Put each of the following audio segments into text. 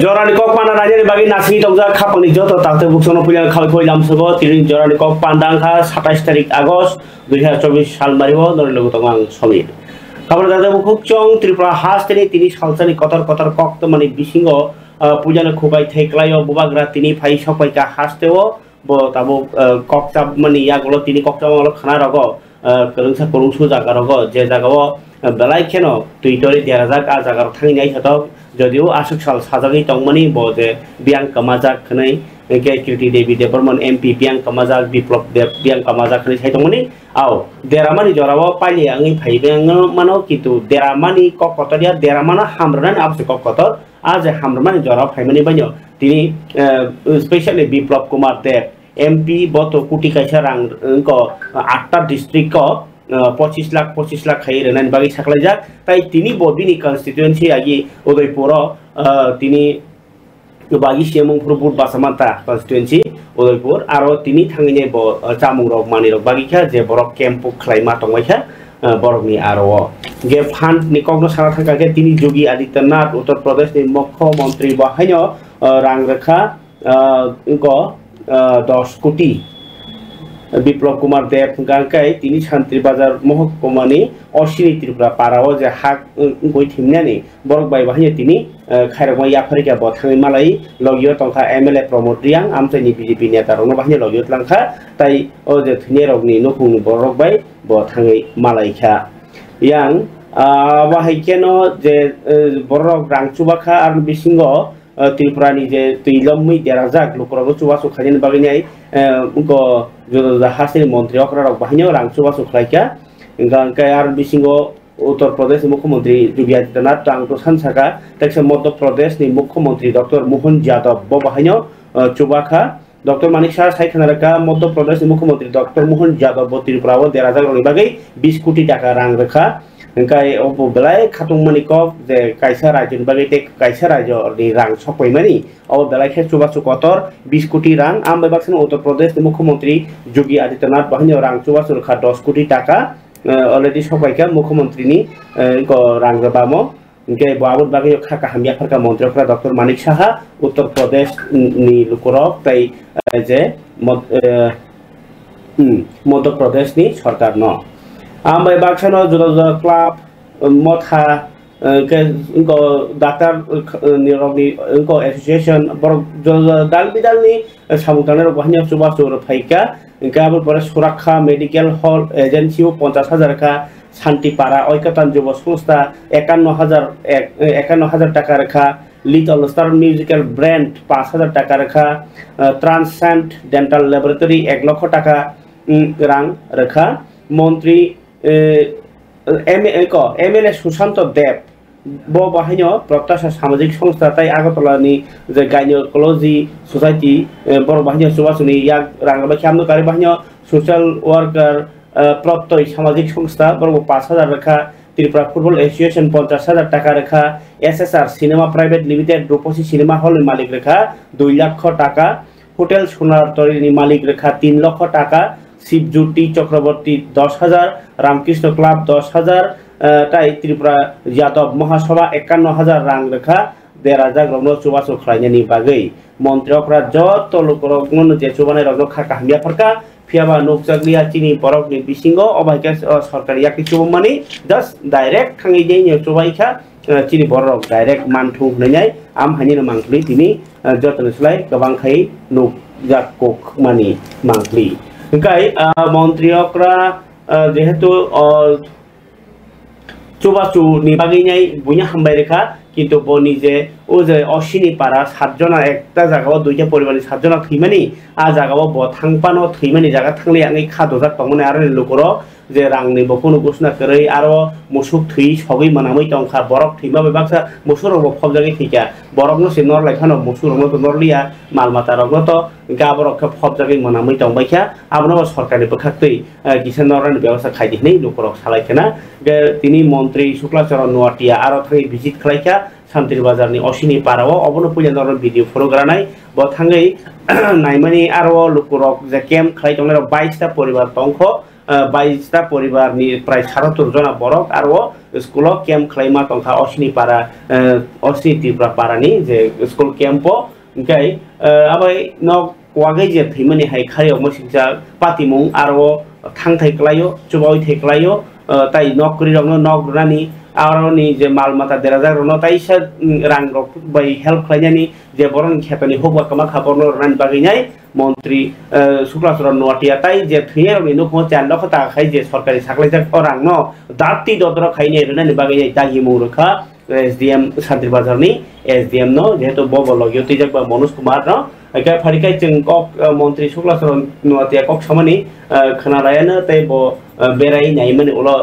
জরানি cock পানা রাজের বাকি নাসি টংজা খাপানি যত তাতে বুকসনো পুলিয়া খাওয়াই খাওয়াই লামসব তিন জরানি কক পান্দাংখা সাতাইশ তারিখ আগস্ট দুই হাজার চব্বিশ সাল মারিব নরি লোক তং সমীর খাবার দাদা চং ত্রিপুরা হাস তিনি তিনি সালসানি কতর কতর কক তো মানে বিসিঙ্গ পুজানো খুবাই থেকলাই বুবাগ্রা তিনি ফাই সপাইকা হাসতেও ব, তাবো কক চাপ মানে ইয়াগুলো তিনি কক চাপ খানা রগ কেলংসা করুংসু জাগা রগ যে জাগাও বেলাই কেন তুই তরি দেড় হাজার আর জাগার থাঙি নাই সাথক যদিও সাল সাজাগै bo je biang kamajak khnai ke kirti devi department mp biang kamajak biplop dev biang kamajak khnai sai tongmani au deramani jorabo paili angi phaibeng mano kitu deramani kokotoria deramana hamranan abse kokotor আজ হামরামানি জরা ফাইমানি বানিও তিনি specially Biplab Kumar Deb MP বত কুটি কাইসা রাং আটটা district পঁচিশ লাখ পঁচিশ লাখ খাই রেনানি বাকি সাকলাই যাক। তাই তিনি বদিনী কনস্টিটুয়েন্সি আগে উদয়পুর তিনি বাগি সিয়ামুংপুর বুট বাসামাতা কনস্টিটুয়েন্সি উদয়পুর, আর তিনি থাঙিনে চামুং রক মানি রক বাগিখা যে বরক ক্যাম্প খাইমা টংমাইখা বরকনি আর। গে fund ni kongno sana thangka তিনি যোগী আদিত্যনাথ উত্তর প্রদেশ ni মুখ্যমন্ত্রী বাহাইনো রাং রেখা দশ কোটি বিপ্লব কুমার দেব গাঙ্কাই, তিনি শান্তিবাজার মহকুমানি অশ্বিনী ত্রিপুরা পাড়াও যে হাক গই থিমনানি বরক বাই বাহিনী তিনি খাইরকমা ইয়াফারিকা বথাঙি মালাই লগিও টংখা M L A Pramod Reang আমচাইনি BJP নেতা রং বাহিনী লগিও লাংখা, তাই ও যে থিনে রগনি নখুংনি বরক বাই বথাঙি মালাইখা। ইয়াং বাহাই কেন যে বরক রাংচুবাখা আর বিসিঙ্গ ত্রিপুরানি যে তৈলম্মি দেরাজাক, লোকরাগো চুবাসু খাইনি বাগিনাই হাসিনি মন্ত্রী অকরারক বাহিনীও রাং চুবাসু খাইকা। গাঙ্কাই আর বিসিঙ্গ উত্তর প্রদেশ মুখ্যমন্ত্রী যোগী আদিত্যনাথ টাংটো সানসাকা তেকসে মধ্য প্রদেশ নি মুখ্যমন্ত্রী ডক্টর মোহন যাদব। ব বাহিনীও চুবাখা। ডক্টর মানিক শাহ সাইখানারেখা মধ্য প্রদেশ মুখ্যমন্ত্রী ডক্টর মোহন যাদব ত্রিপুরাও দেড় হাজার বাগै বিশ কোটি টাকা রাং রেখা। Engkai obo belai, khatung mani kok je kaisa rajyon bagi te kaisa rajyo ni rang sokoi mani. Obo belai khe chuba chukotor 20 কোটি রাং আম বাকসেন উত্তর প্রদেশ মুখ্যমন্ত্রী যোগী আদিত্যনাথ বাহিনী রাং চুবা সুরক্ষা দশ কোটি টাকা অলরেডি সবাইকে মুখ্যমন্ত্রীনি রাং বামো ইনকে বাবুর বাগে খাকা হামিয়া ফারকা মন্ত্রীরা ডক্টর মানিক সাহা উত্তর প্রদেশ নি লুকরক তাই যে মধ্যপ্রদেশ নি সরকার ন ambai baksano juda juda club motha ke engko daktar nirogni engko association borok juda dal bidal ni samutane rok bahnya suba sur phaika engka abur pore সুরক্ষা মেডিকেল হল এজেন্সিও পঞ্চাশ হাজার কা শান্তিপাড়া ঐক্যতান যুব সংস্থা একান্ন হাজার একান্ন হাজার টাকা রেখা লিটল স্টার মিউজিক্যাল ব্র্যান্ড পাঁচ হাজার টাকা রেখা ট্রান্সেন্ট ডেন্টাল ল্যাবরেটরি এক লক্ষ টাকা রাং রেখা মন্ত্রী এম এল, এ, সুশান্ত দেব। ব, বাহিনী, প্রত্যাশা সামাজিক সংস্থা, তাই আগরতলানি যে গাইনোকোলজি সোসাইটি বড় বাহিনী সুবাসনী ইয়াক রাঙ্গাবাই খামনকারী বাহিনী, সোশ্যাল ওয়ার্কার প্রত্যয় সামাজিক সংস্থা বড় পাঁচ হাজার রেখা, ত্রিপুরা ফুটবল অ্যাসোসিয়েশন, পঞ্চাশ হাজার টাকা রেখা S S R cinema private limited, Rupasi cinema হলের মালিক রেখা, দুই লক্ষ টাকা, হোটেল সোনার তরিনী মালিক রেখা, তিন লক্ষ টাকা শিবজ্যোতি চক্রবর্তী দশ হাজার, রামকৃষ্ণ ক্লাব দশ হাজার তাই ত্রিপুরা যাদব মহাসভা একান্ন হাজার রাং রেখা দেড় হাজার রগ্ন চুবাসু খাইনানি বাগৈ মন্ত্রীরা যত লোক রগ্ন যে চুবানায় রগ্ন খাকা হামিয়া ফারকা, ফিয়াবা নুকজাগলিয়া চিনি বরক নি বিসিঙ্গ অবাইকা সরকারি ইয়াকি চুবমানি জাস্ট ডাইরেক্ট খাঙি যাই চুবাইখা চিনি বরক ডাইরেক্ট মানথু হনাই আম হাইনি মাংখলি, তিনি যতন সলাই গবাং খাই নুক জাক কোক মানি মাংখলি। গাই মন্ত্ৰীকৰা যিহেতু চুবাচু নিবাগিনাই বুঞা সাম্বাৰিকা কিন্তু ব নিজে ও যে অশ্বিনী পাড়া, সাতজনা, একটা জাগাও, দুইটা পরিমাণে সাতজনা থৈমানি আর জাগাও ব থাংপানো থৈমানি জায়গা থাকলে আমি খাদজাত পাবনে আর লোকর যে রাংনি বকুন ঘোষণা করে আরও মুসুক থুই সবই মানামই টংখা বরক থৈমা বেবাকসা মুসুর সব জায়গায় থিকা। বরক সে নর লেখানো মুসুর তো নরলিয়া মালমাতা রগ্নত গা বরক সব জায়গায় মানামই টংবাইখা আপনার সরকারি পক্ষাক্তই কিষান নরান ব্যবস্থা খাই দিহিনী লোকর সালাইখেনা তিনি মন্ত্রী শুক্লাচরণ নোয়াটিয়া আরও থাকি ভিজিট খালাইখা 산들이 바자니 어신이 빠라와 어버노 뿌려넣은 비디오 프로그라나이 뭐 탕의 나이만이 아로 루꾸럭 제캠 খাই তোমরা বাইশটা পরিবার তংখ বাইশটা পরিবার নিয়ে প্রায় সাতাত্তর জনা বরক আরও স্কুল ক্যাম্প খাইমা তংখা অশ্নি পাড়া অশ্নি ত্রিপুরা পাড়ানি যে স্কুল ক্যাম্প গাই আবার নক ওয়াগে যে থৈমানি হাই খারিও মসিকজা পাতিমুং, আরও থাং থাইকলাইও চুবাই থাইকলাইও তাই নক করি রঙ নক রানি আরনি যে মাল মাতা দেরাজার রন তাইসা রাং রক বাই হেল্প খাইনানি যে বরং খেতানি হোক বা কামা খাবরন রান বাগিনাই মন্ত্রী শুক্লাচরণ নোয়াটিয়া তাই যে থুয়ে রনি নুখ চার লক্ষ টাকা খাই যে সরকারি সাকলাইজাক রাং ন। দাঁতি দদর খাইনি রনানি বাগিনাই দাগি মৌরখা এসডিএম সান্তির বাজারনি এসডিএম ন, যেহেতু বব লগীয় তিজাক বা মনোজ কুমার ন। একে ফারিকাই চিং কক মন্ত্রী শুক্লাচরণ নোয়াতিয়া কক সমানি খানা রায়ানো তাই ব বেড়াই নাই মানে ওলো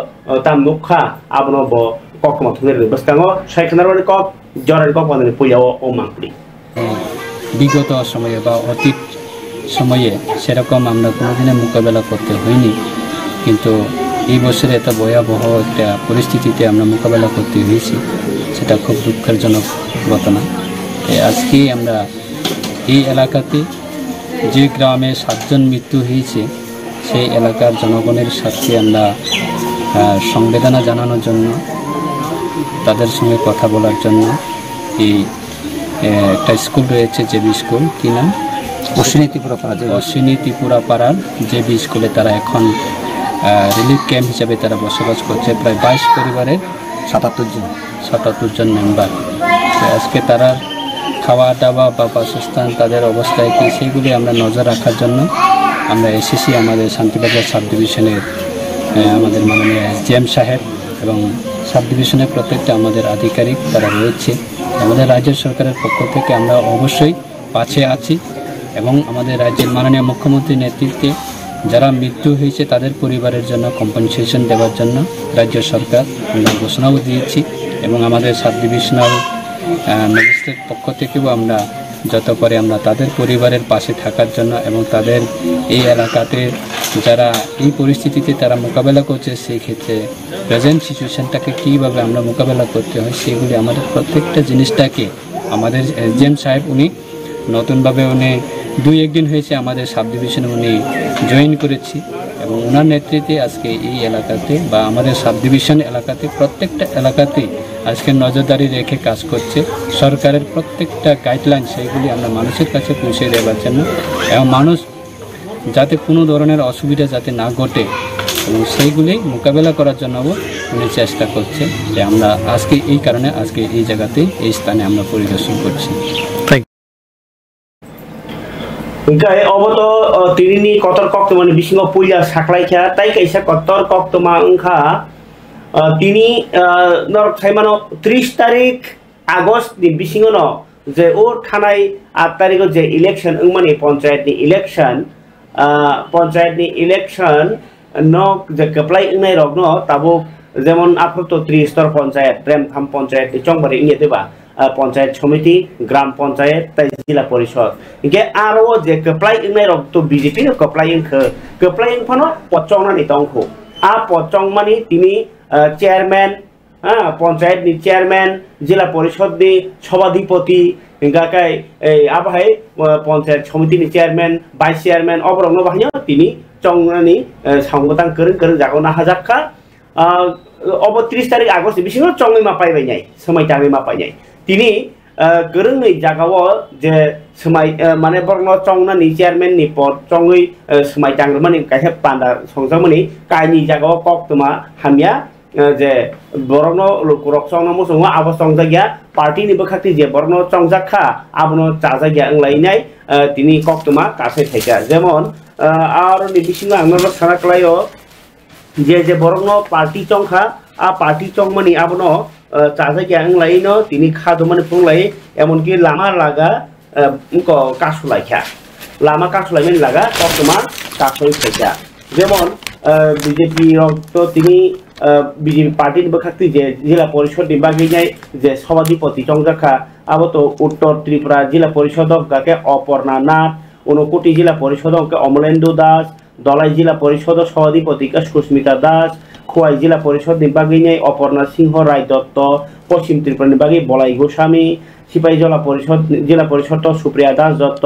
তাম নুখা আবনো ব বস্তাঙ্গ সাইখানার কক জরার কক বানানি পুয়াও ও মাংপুরি বিগত সময়ে বা অতীত সময়ে সেরকম আমরা কোনোদিনে মোকাবেলা করতে হয়নি। কিন্তু এই বছরে এত ভয়াবহ একটা পরিস্থিতিতে আমরা মোকাবেলা করতে হয়েছি, সেটা খুব দুঃখেরজনক ঘটনা। আজকে আমরা এই এলাকাতে যে গ্রামে সাতজন মৃত্যু হয়েছে, সেই এলাকার জনগণের সাথে আমরা সংবেদনা জানানোর জন্য তাদের সঙ্গে কথা বলার জন্য এই একটা স্কুল রয়েছে জেবি স্কুল কী নাম? অশ্বিনী ত্রিপুরা পাড়া অশ্বিনী ত্রিপুরা পাড়ার জেবি স্কুলে তারা এখন রিলিফ ক্যাম্প হিসাবে তারা বসবাস করছে। প্রায় বাইশ পরিবারের সাতাত্তর জন। সাতাত্তর জন মেম্বার আজকে তারা খাওয়া দাওয়া বা বাসস্থান তাদের অবস্থায় কী সেইগুলি আমরা নজর রাখার জন্য আমরা এসেছি আমাদের শান্তিবাজার সাব ডিভিশনের আমাদের মাননীয় এম সাহেব এবং সাব ডিভিশনের প্রত্যেকটা আমাদের আধিকারিক তারা রয়েছে। আমাদের রাজ্য সরকারের পক্ষ থেকে আমরা অবশ্যই পাশে আছি এবং আমাদের রাজ্যের মাননীয় মুখ্যমন্ত্রীর নেতৃত্বে যারা মৃত্যু হয়েছে তাদের পরিবারের জন্য কম্পেনসেশন দেওয়ার জন্য রাজ্য সরকার আমরা ঘোষণাও দিয়েছি এবং আমাদের সাব ডিভিশনাল ম্যাজিস্ট্রেট পক্ষ থেকেও আমরা যত করে আমরা তাদের পরিবারের পাশে থাকার জন্য এবং তাদের এই এলাকাতে যারা এই পরিস্থিতিতে তারা মোকাবেলা করছে, সেই ক্ষেত্রে প্রেজেন্ট সিচুয়েশানটাকে কীভাবে আমরা মোকাবেলা করতে হয়, সেগুলি আমাদের প্রত্যেকটা জিনিসটাকে আমাদের জেম সাহেব উনি নতুনভাবে উনি দুই একদিন হয়েছে আমাদের সাব ডিভিশনে উনি জয়েন করেছি এবং ওনার নেতৃত্বে আজকে এই এলাকাতে বা আমাদের সাব ডিভিশন এলাকাতে প্রত্যেকটা এলাকাতে আজকে নজরদারি রেখে কাজ করছে। সরকারের প্রত্যেকটা গাইডলাইন সেইগুলি আমরা মানুষের কাছে পৌঁছে দেওয়ার জন্য এবং মানুষ যাতে কোনো ধরনের অসুবিধা যাতে না ঘটে। এবং সেইগুলি মোকাবেলা করার জন্য উনি চেষ্টা করছে যে আমরা আজকে এই কারণে আজকে এই জায়গাতে এই স্থানে আমরা পরিদর্শন করছি। Tirini kotor kok teman bisingo puya saklai kya tai kaisa kotor kok toma engka তিনি নর সাইমানো ত্রিশ তারিখ আগস্ট ni bisingo যে ও থানায় আট তারিখ যে ইলেকশন মানে পঞ্চায়েতনি ইলেকশন ইলেকশন নক যে কেপ্লাই ইংনাই রক ন তাবো যেমন আপাতত ত্রিস্তর পঞ্চায়েত প্রেম খাম পঞ্চায়েত চংবারি ইংয়ে দেবা পঞ্চায়েত সমিতি, গ্রাম পঞ্চায়েত, তাই জেলা পরিষদ। ইনকে আরও যে কেপ্লাই রক তো বিজেপি কেপ্লাই ইংখো কেপ্লাই ইংফানো পচংনানি তংখো। আ পচংমানি তিনি চেয়ারম্যান হ্যাঁ পঞ্চায়েতনি চেয়ারম্যান জেলা পরিষদনি সভাধিপতি গাকাই এই আবহাই পঞ্চায়েত সমিতিনি চেয়ারম্যান ভাইস চেয়ারম্যান অবরংনো বাহাইও তিনি চংনানি সংগতাং করং করং জাগনা হাজাকা अब त्रिस तारिख आगस्ट बिसिङाव चङै मा पाइबाय नाय सोमाय टाङै मा पाइनाय তিনি गोरोङै जागाव जे सोमाय माने बरनो चंनानि चेयारमेननि पद चङै सोमाय टांग्रमानि काहे पान्दा संजामनि कायनि जागाव कक्तमा हामिया যে বরণ লুকুরক চংনা মুসুং আবো চংজাগিয়া পার্টিনি বখাতি যে বরণ চংজাখা আবনো চাজাগিয়া ওংলাইনাই তিনি কক্তমা কাছে থাকা যেমন আর নিবিসিং আমরা সারা কলাইও, যে যে বরং পার্টি চংখা আ পার্টি চংমানি আবনো চাজাগিয়া ওংলাইনো তিনি খাদমানি পুংলাই, এমনকি লামা লাগা কাসুলাইখা লামা কাসুলাইমেন লাগা কক্তমা কাসই থাকা যেমন বিজেপি তিনি বিজেপি বখাক্তি যে জেলা পরিষদ নির্বাগিনাই যে সভাধিপতি চংজাখা আবত, উত্তর ত্রিপুরা জেলা পরিষদ গাকে অপর্ণা নাথ, ঊনকোটি জেলা পরিষদ অমলেন্দু দাস, দলাই জেলা পরিষদ সভাধিপতিকা সুস্মিতা দাস, খোয়াই জেলা পরিষদ নির্বাগিনী অপর্ণা সিংহ রায় দত্ত, পশ্চিম ত্রিপুরা নির্বাহী বলাই গোস্বামী সিপাহী জেলা পরিষদ জেলা পরিষদ সুপ্রিয়া দাস, দত্ত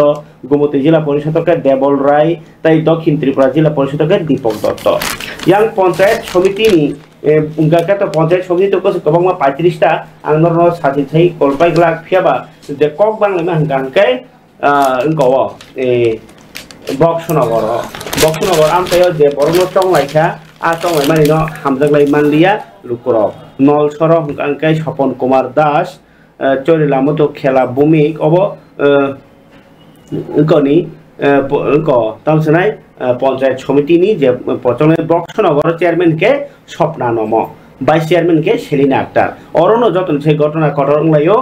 গোমতী জেলা পরিষদকে দেবল রায়, তাই দক্ষিণ ত্রিপুরা জেলা পরিষদকে দীপক দত্ত। ইয়াং পঞ্চায়েত সমিতি গাকাত পঞ্চায়েত সমিতি তো গোबां পঁয়ত্রিশটা আন্দোলন সাথে থাই কলপাই গ্লাক ফিয়াবা যে কক বাংলা হাঙ্গাঙ্কাই গව বক্সনগর। বক্সনগর আমতায় যে বরং চংলাইখা আর চংলাই মানে ন হামজাগলাই মানলিয়া লুকুরক নল সর হাঙ্কাই স্বপন কুমার দাস চরিলামতো খেলা ভূমিক অব গনি ক তামসনাই পঞ্চায়েত সমিতিনি যে প্রচলনের বক্সনগর চেয়ারম্যানকে স্বপ্না নম ভাইস চেয়ারম্যানকে সেলিনা আক্তার। অরণ্য যতন সেই ঘটনা ঘটনায়ও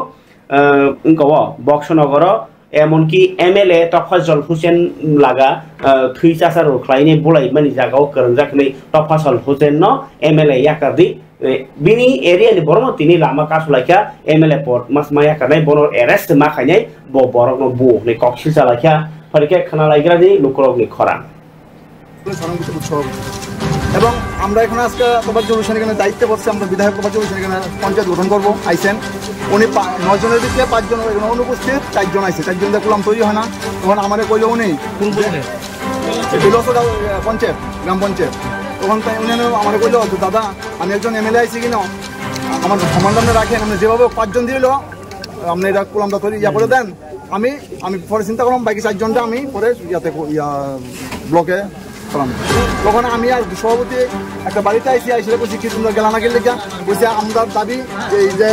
গব বক্সনগর, এমনকি এম এল এ তফাজল হুসেন লাগা থুই চাচার খ্লাইনে বলাই মানে জায়গাও করং জাকনি তফাজল হুসেন ন, এম এল এ ইয়াকাদি bini area ni borong tini lama ka sulaika MLA port mas maya kanai bono arrest ma khainai bo borong no bu ni koksil salaika parike khana laigra ni lukorok ni khorang এবং আমরা এখন আজকে তোবাজ্জল হোসেন এখানে দায়িত্বে বসছি আমরা বিধায়ক তোবাজ্জল হোসেন এখানে পঞ্চায়েত গঠন করব আইসেন। উনি পা- নয় জনের দিকে পাঁচজন এখানে অনুপস্থিত চারজন আইসে। চারজন দেখলাম তৈরি হয় না। তখন আমার কইল উনি পঞ্চায়েত গ্রাম পঞ্চায়েত। তখন তাই উনি আমার যে দাদা, আমি একজন এমএলএ আইসি কিনা আমার সমাধানে রাখেন। আপনি যেভাবে পাঁচজন দিল, আপনি এটা কুলামটা তৈরি ইয়া করে দেন। আমি আমি পরে চিন্তা করলাম, বাকি চারজনটা আমি পরে ইয়াতে ইয়া, ব্লকে করলাম তখন আমি আর সভাপতি একটা বাড়িতে আইসি আইসে বলছি, কি তোমরা গেলা না গেলে বলছি আমরা দাবি এই যে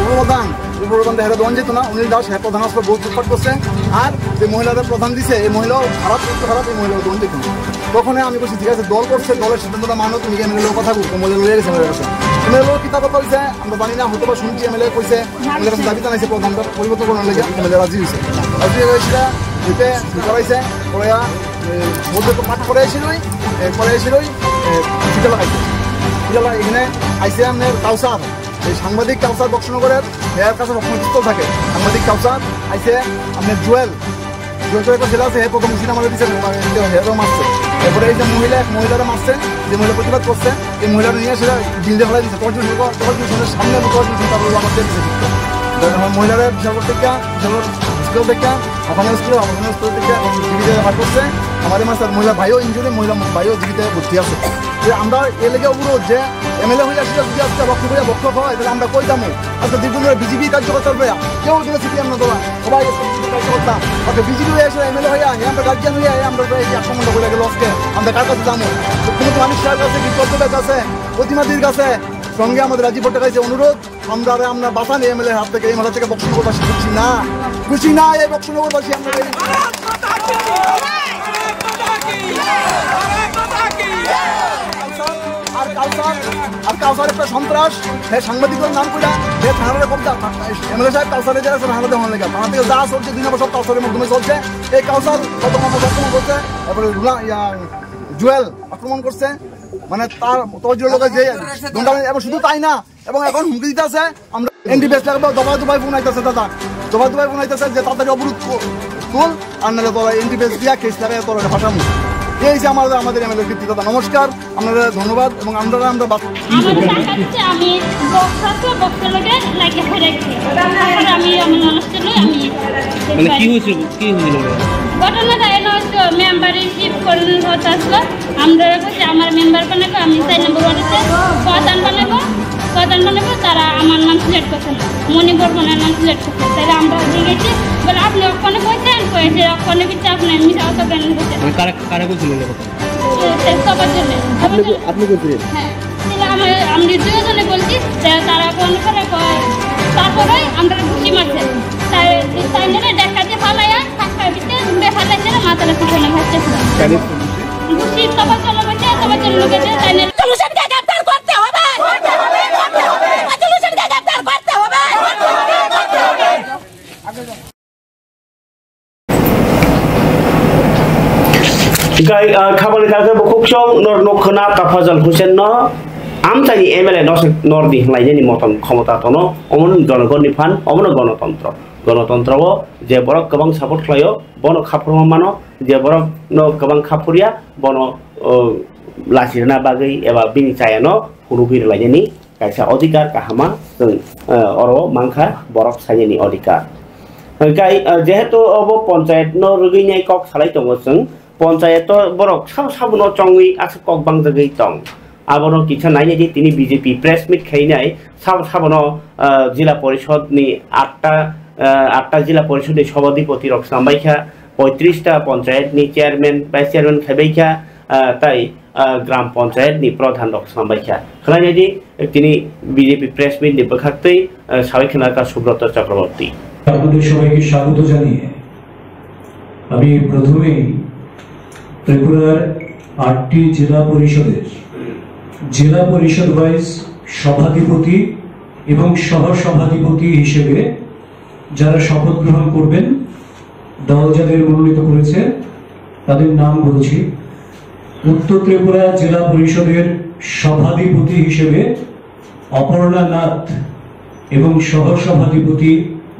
উপপ্রধান উপপ্রধান দেখা দোয়ান যেত না উনি দাস হ্যাঁ প্রধান আসলে বহুত উৎপাট করছে। আর যে মহিলাদের প্রধান দিছে, এই মহিলাও খারাপ করতে খারাপ এই মহিলাও যেত না তখন আমি বলছি, ঠিক আছে, দল করছে, দলের সিদ্ধান্তটা মানো তুমি এমএলএ লোক কথা বলছো মহিলা লয়ে গেছে এমএলএ কাছে এমএলএ লোক কিতাব কইছে আমরা জানি না হয়তো বা শুনছি এমএলএ কইছে। এমএলএ কাছে দাবি জানাইছে প্রধানটা পরিবর্তন করার লেগে এমএলএ রাজি হয়েছে রাজি হয়েছিল হইতে করাইছে করাইয়া মধ্যে পাঠ করে এসেছিলই করে এসেছিলই চিঠা লাগাইছে লাগা এখানে আইসে আপনার কাউসার। এই সাংবাদিক কাউসার বক্সনগরের এর কাছে রক্ষণস্থ থাকে। সাংবাদিক কাউসার আইসে আপনার জুয়েল। জুয়েল একটা ছেলে আছে হে প্রথম মুসিদ আমাদের দিচ্ছে হেরও মারছে। এরপরে এই যে মহিলা, এক মহিলারা মারছে, যে মহিলা প্রতিবাদ করছে, এই মহিলারা নিয়ে সেটা দিল্লি ফেলাই দিচ্ছে তোর জন্য তোর জন্য সামনে তোর জন্য তারপর দিয়ে দিচ্ছে মহিলারা বিশাল থেকে বিশাল স্কুল থেকে ওখানে স্কুল ওখানে স্কুল থেকে জীবিতে হাত করছে আমাদের মাসে মহিলা ভাইও ইঞ্জুরি মহিলা ভাইও জীবিতে ভর্তি আছে। যে আমরা এ লেগে অবরোধ যে এমএলএ হয়ে আসলে যদি আজকে বক্তব্য বক্তব্য হয়, তাহলে আমরা কই যাব আজকে দীর্ঘদিন বিজেপি কার্যকর্তা হবে কেউ দিলে সিপিএম না তোলা সবাই কার্যকর্তা আজকে বিজেপি হয়ে আসলে এমএলএ হয়ে আয়, আমরা গার্জিয়ান হয়ে আয়, আমরা এই সম্বন্ধ করে গেল আজকে। আমরা কার কাছে যাব মুখ্যমন্ত্রী মানুষ সাহের কাছে বিজ্ঞপ্তের কাছে, প্রতিমাদির কাছে? সঙ্গে আমাদের রাজীব ভট্টাচার্য অনুরোধ, আমরা আমরা বাঁচান এমএলএ হাত থেকে, এই মাথা থেকে বক্সনগরবাসী খুশি না। খুশি না এই বক্সনগরবাসী আমরা এই আর আর কাউসার একটা সন্ত্রাস। হে সাংবাদিকের নাম কইরা থানারে এমএলএ সাহেব যারা আছে থেকে যা চলছে দুই নম্বর সব মাধ্যমে চলছে। এই কাউসার কত আক্রমণ করছে, তারপরে রুলা জুয়েল আক্রমণ করছে। মানে তার তর্জের লোকের যে এবং শুধু তাই না, এবং এখন হুমকি দিতে আছে আমরা এনডি বেস লাগবে, দফা দুবাই ফোন আইতেছে দাদা। দফা দুবাই ফোন আইতেছে যে তাড়াতাড়ি অবরোধ তুল আর নাহলে তোরা এনডি বেস দিয়া কেস লাগাই তোরা ভাষামু এই যে আমাদের আমাদের এমএলএ কীর্তি দাদা নমস্কার। আপনাদের ধন্যবাদ এবং আমরা আমরা হচ্ছে আমি মানে কি হয়েছিল? কি হয়েছিল? ঘটনাটা এলো হচ্ছে মেম্বারের চিফ কর্মী কথা আসলো। আমরা হচ্ছে আমার মেম্বার বানাবো আমি চার নম্বর ওয়ার্ডেতে প্রধান বানাবো প্রধান বানাবো তারা আমার নাম সিলেক্ট করছে না। মণি বর্মনের নাম সিলেক্ট করছে। তাহলে আমরা দিয়ে গেছি বলে আপনি ওখানে কইছেন কয়েছে ওখানে কিন্তু আপনি জ্ঞান মানে কারা কারা করছিল এটা সবার জন্য। সবার আপনি করছিলেন হ্যাঁ। তাহলে আমরা আমি দুজনে বলছি তারা কোন করে কয়? তারপরে আমরা ঘুষি মারছে। তাই তাই জন্য দেখা যে ফালাইয়া থাকা ভিতরে বে ফালাইছে না মাথাটা পিছনে ভাসতেছিল ঘুষি সবার জন্য বলছে সবার জন্য তাই না সলিউশনকে গ্রেপ্তার করতে হবে সলিউশনকে গ্রেপ্তার করতে হবে kay khabali ka ke bokuk chong, nor nok khana ta phajal husen no. আমতানি এমএলএ নসেক নর্দি লাইজেনি মতন ক্ষমতা তন অমন জনগণ নিফান অমন গণতন্ত্র গণতন্ত্র যে বরক গবং সাপোর্ট খ্লায় বন খাফরমা মানো যে বরক ন গবং খাফরিয়া বন লাসিরনা বাগৈ এবা বিন চায়ানো হুরুবির লাইজেনি কাইসা অধিকার কাহামা অর মাংখা বরক সাইজেনি অধিকার গাই যেহেতু অব পঞ্চায়েত ন রুগিনাই কক সালাই দङ जों পঞ্চায়েত বরক সব সাবুন চংই আছে, কক ককবাং জগেই টং। আবার কিছু নাই যে তিনি বিজেপি প্রেস মিট খেয়ে নাই সাব সাবনো জেলা পরিষদ নি আটটা আটটা জেলা পরিষদের সভাধিপতি রক্সাম বাইখা পঁয়ত্রিশটা পঞ্চায়েত নি চেয়ারম্যান ভাইস চেয়ারম্যান খেবেইখা তাই গ্রাম পঞ্চায়েত নি প্রধান রক্সাম বাইখা খেলাই যে তিনি বিজেপি প্রেস মিট নি বখাতেই সাবেক নেতা সুব্রত চক্রবর্তী আপনাদের সবাইকে স্বাগত জানিয়ে আমি প্রথমেই ত্রিপুরার আটটি জেলা পরিষদের। জেলা পরিষদ ওয়াইজ সভাধিপতি এবং সহ সভাধিপতি হিসেবে যারা শপথ গ্রহণ করবেন, দল যাদের মনোনীত করেছে, তাদের নাম বলছি। উত্তর ত্রিপুরা জেলা পরিষদের সভাধিপতি হিসেবে অপর্ণা নাথ এবং সহ সভাধিপতি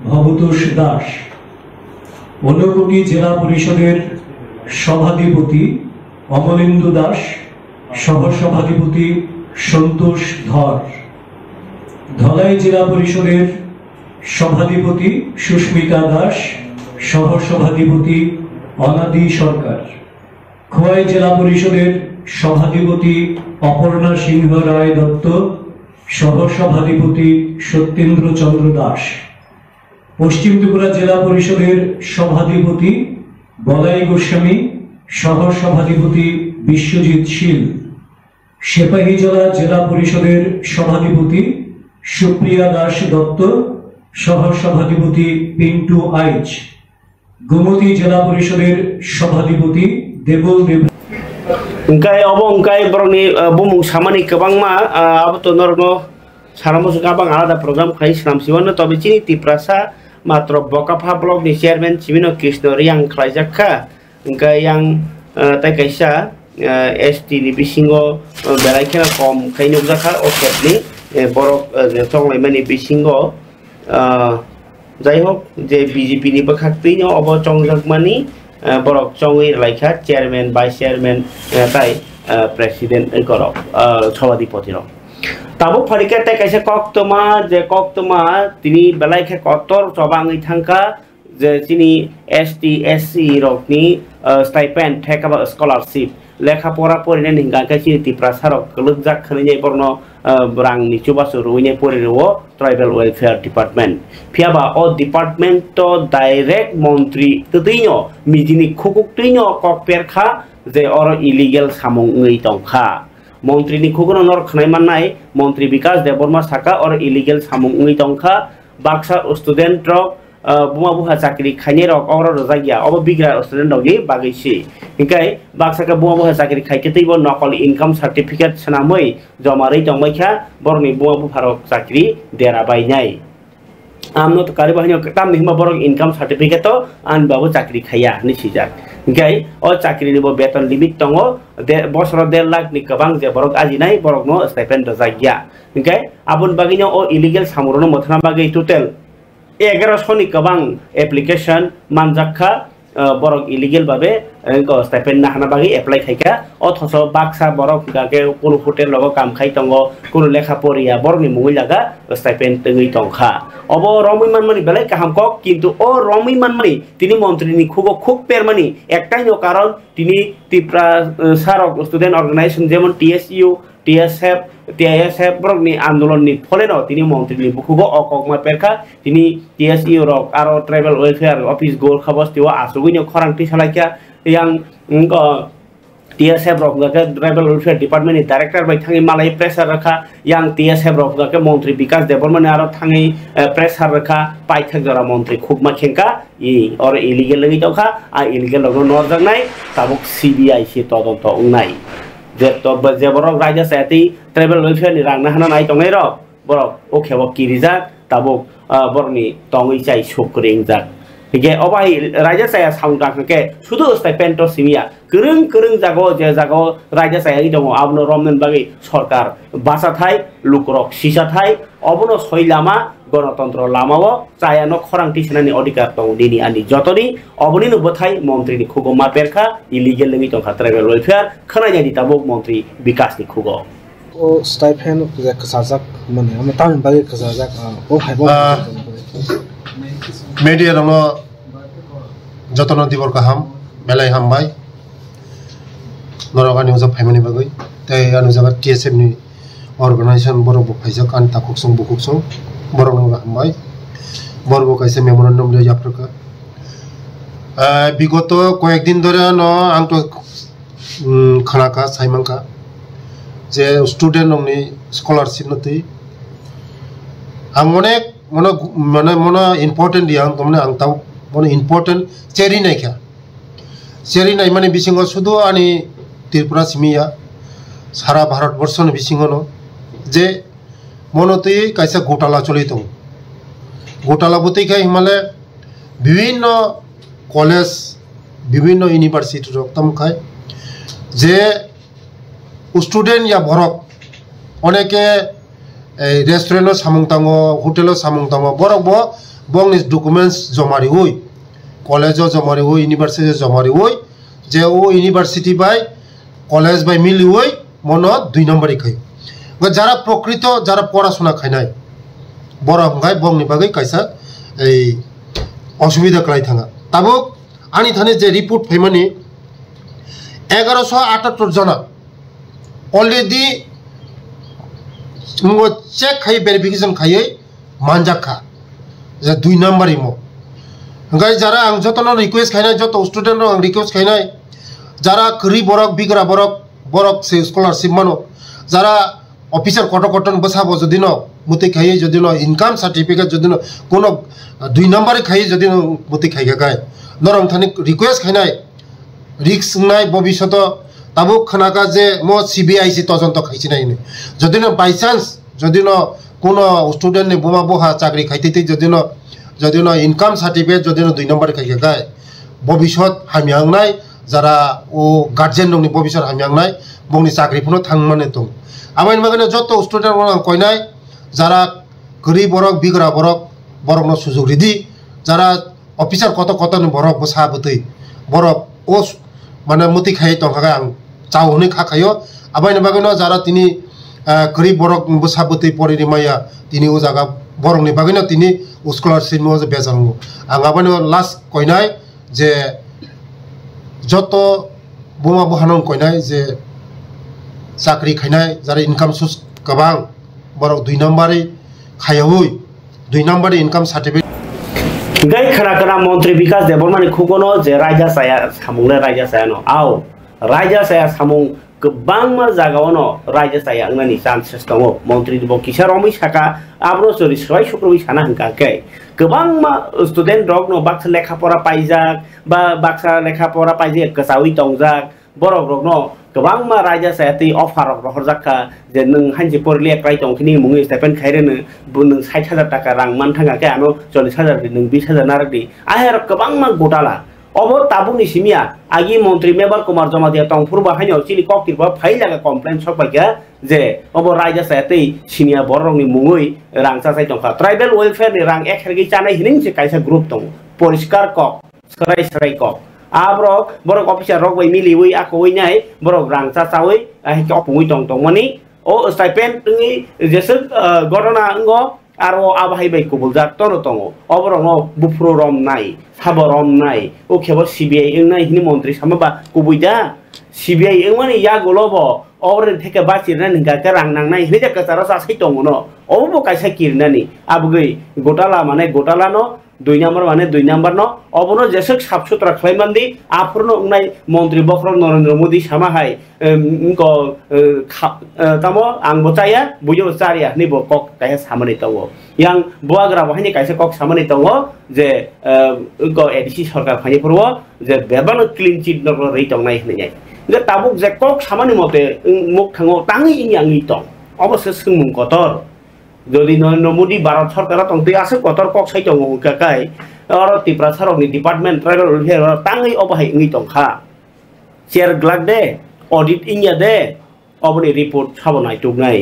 ভবতোষ দাস। ঊনকোটি জেলা পরিষদের সভাধিপতি অমলেন্দু দাস সহ সভাধিপতি সন্তোষ ধর। ধলাই জেলা পরিষদের সভাধিপতি সুস্মিতা দাস সহ সভাধিপতি অনাদি সরকার। খোয়াই জেলা পরিষদের সভাধিপতি অপর্ণা সিংহ রায় দত্ত সহ সভাধিপতি সত্যেন্দ্র চন্দ্র দাস। পশ্চিম ত্রিপুরা জেলা পরিষদের সভাধিপতি বলাই গোস্বামী সহ সভাধিপতি বিশ্বজিৎ শীল, সেপাহী জেলা জেলা পরিষদের সভাধিপতি সুপ্রিয়া দাস দত্ত সহ সভাধিপতি পিন্টু আইচ, গোমতি জেলা পরিষদের সভাধিপতি দেবল দেব গাই অবংকাই ব্রনি বুমু সামানি কবাংমা আবতো নরম সারমস গাবাং আলাদা প্রোগ্রাম খাই সামসিবন তবে চিনি Tiprasa bokapha blog ni chairman chimino krishna riang khlaijakha engkai yang tai kaisa ST ni bisingo belai khena kom khai nukjakha o khepni borok tonglai bisingo যাই হোক যে বিজেপি নি বখাক্তৈনো অব চংজাকমানি বরক চঙই লাইখা চেয়ারম্যান ভাইস চেয়ারম্যান তাই প্রেসিডেন্ট কর সভাধিপতি রক তাবো ফারিকা তাই কাইসে কক্তমা যে কক্তমা তিনি বেলাইখা কতর চবাঙই থাঙ্কা যে তিনি এস টি এস সি রকনি স্টাইপেন্ড ঠেকাবা স্কলারশিপ লেখাপড়া পড়িনে হিংগাকে চিনি তিপ্রা সারক কলুক যাক খানি বর্ণ rangni chubasu ruine porirewo tribal welfare department phiaba o department to direct মন্ত্রী তৈনো মিজিনি খুকুক তৈনো কক পেরখা, যে অর ইলিগেল সামং মন্ত্রী नि खुगन नर खनाय माननाय मन्त्री विकास देबरमा साका और इलिगेल सामुंग उङि तंखा बाक्सा स्टुडेन्ट रक बुमा बुहा चाकरि खाइने रक और रजा गया अब बिग्रा स्टुडेन्ट रकले बागैसि हिंकाय बाक्सा का बुमा बुहा चाकरि खाइके तैबो नकल इनकम सर्टिफिकेट सनामै जमारै तंगमैखा बरनि बुमा बुफा रक चाकरि देरा बायनाय আমনো তো কারি বাহিনী তাম নিহিমা বরং ইনকাম সার্টিফিকেট আনবাবো চাকরি খাইয়া নিশিজাক গাই অ চাকরি নিব বেতন লিমিট দङ বছর দেড় লাখ নি গবাং যে বরক আজি নাই বরক নো স্টাইপেন্ড জাগিয়া গাই আবুন বাগিনো ও ইলিগেল সামরণ মথনা বাগে টোটাল এগারোশো নি গবাং এপ্লিকেশন মানজাক্ষা মানজাখা বরক ইলিগেল ভাবে স্টাইপেন্ড নাহানা বাকি এপ্লাই খাইকা, অথচ বাক্সা বরক গাকে কোনো হোটেল লগ কাম খাই দङ কোনো লেখা পড়িয়া বরনি মুই লাগা স্টাইপেন্ড তৈ দংখা অব রমই মানমানি বেলাই কাহাম কক কিন্তু ও রমই মানমানি, তিনি মন্ত্রীনি খুব খুব পেরমানি একটাই কারণ তিনি তিপ্রা সারক স্টুডেন্ট অর্গানাইজেশন যেমন টিএসইউ টিএসএফ টিআইএসএফ রকনি আন্দোলননি ফলে ন, তিনি মন্ত্রীনি বুকুব অককমা পেরখা তিনি টিএসইউ রক আর ট্রাইবেল ওয়েলফেয়ার অফিস গোর্খা বস্তিও আসুগুইনি খরাংটি সালাইকা yang engko TSF rok gake tribal welfare department ni director bai thangi malai pressure rakha yang TSF rok gake মন্ত্রী বিকাশ দেববর্মনে আরও থাঙি প্রেসার রাখা পাইথাক জরা মন্ত্রী খুবমা খেঙ্কা ই অর ইলিগেল লাগি তখা আর ইলিগেল লগ নরজাক নাই, তাবুক সিবিআই সি তদন্ত নাই। যে তব যে বরক রাজা সাথী ট্রাইবেল ওয়েলফেয়ার নি রাংনা হানা নাই তঙাই রক বরক ও খেবক কিরিজাক তাবুক বরনি তঙই চাই সুকরিং যাক raja saya saungkang ke sudah stipend to simia kereng kereng jago, je jago, raja saya itu mau abno romnen bagi সরকার বাসা থাই লুকরক সিসা থাই অবনো সই লামা গণতন্ত্র লামাও চায়ানো খরাংটি সেনানি অধিকার দং দিনি আনি যতনি অবনি নুবথাই মন্ত্রীনি খুগো মা পেরখা ইলিগেল লেঙ্গি টংখা ট্রাইবেল ওয়েলফেয়ার খানাই জানি তাবো মন্ত্রী বিকাশনি খুগো o stipend bize kısalacak mı ne? Ama tam bari kısalacak. O hayvan. Medya dono jatuh nanti bor kaham, melai ham bay. Norakan yang sebab family bagai, tapi yang sebab TSM ni organisation baru bukai sebab kan takuk song bukuk song, baru nunggu ham bay. Baru bukai sebab memorandum dia jatuh kerja. Bigoto kau ekdin dora no angkut khana ka, saiman ka, যে student নংনি scholarship নতুই আং অনেক মনে মানে মনে important দিয়া মানে আং তাও মানে ইম্পর্টেন্ট চেরি নাইখা। চেরি নাই মানে বিসিঙ্গ শুধু আনি ত্রিপুরা সিমিয়া সারা ভারতবর্ষন বিসিঙ্গ যে মনতেই কাইসা গোটালা চলি দं গোটালা বতেইখাই হিমালে বিভিন্ন কলেজ, বিভিন্ন ইউনিভার্সিটি রক্তমখাই যে ষ্টুডেণ্ট ইয়াত বৰক। অনেকে এই ৰেষ্টুৰেণ্টত চামুং টাঙ হোটেলত চামুং টাঙ বৰক বং নিজ ডকুমেণ্টছ জমাৰি হৈ কলেজত জমাৰি হৈ ইউনিভাৰ্চিটিত জমাৰি হৈ যে ও ইউনিভাৰ্চিটি বাই কলেজ বাই মিলি হৈ মনত দুই নম্বৰী খাই। যাৰা প্ৰকৃত যাৰা পঢ়া শুনা খাই নাই বৰ সংঘাই বং নিভাগে কাইছা এই অসুবিধা কৰাই থাকা তাবুক আনি থানে যে ৰিপৰ্ট ফেমানি এঘাৰশ আঠাত্তৰ জনা already ngo check khai verification khai manjakha যে দুই নাম্বার ইমো গাই যারা আং যতন রিকোয়েস্ট খাইনাই যত স্টুডেন্ট আং রিকোয়েস্ট খাইনাই যারা করি বরক বিগ্রা বরক বরক সে স্কলারশিপ মানো যারা অফিসার কট কটন বসাবো যদি ন মুতি খাইয়ে যদি ন ইনকাম সার্টিফিকেট যদি ন কোনো দুই নাম্বারে খাইয়ে যদি মুতি খাইগা গাই নরম থানি রিকোয়েস্ট খাইনাই রিক্স নাই ভবিষ্যত তাবো খানাকা যে মো সিবিআইসি তদন্ত খাইছি নাই যদি ন বাই চান্স যদি ন কোনো স্টুডেন্ট বোমা বহা চাকরি খাইতে যদি ন যদি ন ইনকাম সার্টিফিকেট যদি ন দুই নম্বরে খাইকে গায় ভবিষ্যৎ হামিয়াংনাই যারা ও গার্জেন দংনি ভবিষ্যৎ হামিয়াংনাই বংনি চাকরিফোরও থাংমানে দं আমার মাগানে যত স্টুডেন্ট কইনাই যারা গরিব বরক বিগ্রা বরক বরক সুযোগ রিদি যারা অফিসার কত কত বরক বসা বতৈ বরক ও মানে মতি খাই টংখাga আং চাউহনে খাখাयो আবাইনে বাগৈনো যারা তিনি গরিব বরক বসা বতৈ পরিনি মাইয়া তিনি ও জায়গা বরংনি বাগৈনো তিনি স্কলারশিপ বেজারঙ্গো আং আবাইনো লাস্ট কইনাই যে যত বোমা বহানং কইনাই যে চাকরি খাইনাই যারা ইনকাম সোর্স গোबां বরক দুই নাম্বারে খাইয়াই দুই নাম্বারে income certificate gai khara kana মন্ত্রী বিকাশ দেবরমানি খুকনো যে রাজা সায়া সামুংলে রাজা সায়ানো আও। रायजो साया सामुं गोबां मा जागावनो रायजो साया आंनि चान्सेस दङ मन्त्रि दङ किसारमै साखा आब्र जरि सबाय सुक्रमै साना हांखाखै गोबां मा स्टुडेन्ट दङ बाक्सा लेखा फरा पाइजाक बा बाक्सा लेखा फरा पाइजे गोसावै दंजाक borok rokno kobang ma raja sayati offer rok rohor jakka je nung hanji porliya krai tong kini mungi stipend khaire ne bu nung 60000 taka rang man thanga ke ano 40000 nung 20000 naradi aher kobang ma gotala তাবুনি সিমিয়া আগি মন্ত্রী মেবার কুমার জমা দিয়া টংফুর বাহাইনো chilli ককির বা phi লাগা complain সবাইকে যে of রাইজা সায়াতেই সিনিয়া বড় রংনি মুঙই রাং চাচাই টংখা tribal welfare rang ek hergi chanai hining se kaisa group tong. পরিষ্কার কক সরাই সরাই কক আব্রক বড় অফিসার রক বই মিলি ওই আকো ওই নাই বড় রাং চাচা ওই অপুই টং টং মানি ও আর ও আবাহি বাই কবুল যার তরতম। অবরং বুফ্রো রম নাই সাব রম নাই, ও কেবল সিবিআই এংনাই হিনি মন্ত্রী সামাবা কবুইদা সিবিআই এংমানি ইয়া গলব অবরেন থেকে বাঁচিরনা নিঙ্গাকে রাং নাই, হিনি জাকা তারা সাসাই দङ ন। অবব কাইসা কিরনানি আবগৈ গোটালা মানে গোটালা ন দুই নাম্বার মানে দুই নাম্বার ন। অবনো যেসক সাফ সুতরা খাইমান্দি আফরনো উংনাই মন্ত্রী বক্র নরেন্দ্র মোদী, সামাহাই তামো আং বচায়া বুঝো চারিয়া নিব কক কাইসা সামনে তাও yang buagra wahani kaisa kok samani tongo je ক এডিসি সরকার ফানি পড়ব যে বেবান ক্লিন চিট নগর রই টং নাই হনে যায় যে তাবুক যে কক সামানি মতে মুখ থাঙো তাঙি ইনি আঙি টং অবশ্য সুমুং কতর যদি নরেন্দ্র মোদী ভারত সরকার তংতে আছে কতর কক সাই টং কাকাই আর ত্রিপুরা সারকনি ডিপার্টমেন্ট ট্রাইবেল ওয়েলফেয়ার তাঙি অবাহাই ইঙ্গি তংখা। চেয়ার গ্লাক দে, অডিট ইংয়া দে অবনি রিপোর্ট সাবনাই টুকনাই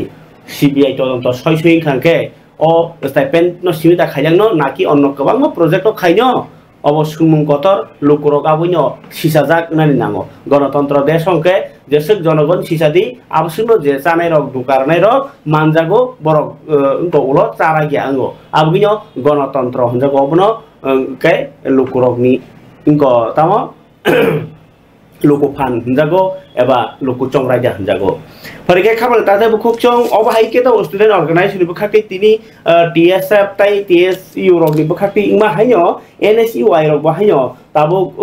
সিবিআই তদন্ত ছয় ছয় অ stipend no simita নাকি no কবাং project kabang mo project no khaino অবশ্যই কতর লোকরক আবুন্য সিসাজাক নানি নাঙ গণতন্ত্র দেশ অঙ্কে সব জনগণ সিসাদি আবশ্যক যে চানাই রক ঢুকারনাই রক মানজাগো বরক উলো চারা গিয়া আঙ্গো আবগিন্য গণতন্ত্র হঞ্জাগো অবন কে লোকরকনি ইঙ্ক তামো luku pan jago eba luku chong raja jago Pergi kabel tadi buku chong obahai kita student organize ni buka tini TSF tai TSU rog ni buka ti ingma hanyo NSUI rog bahanyo tabu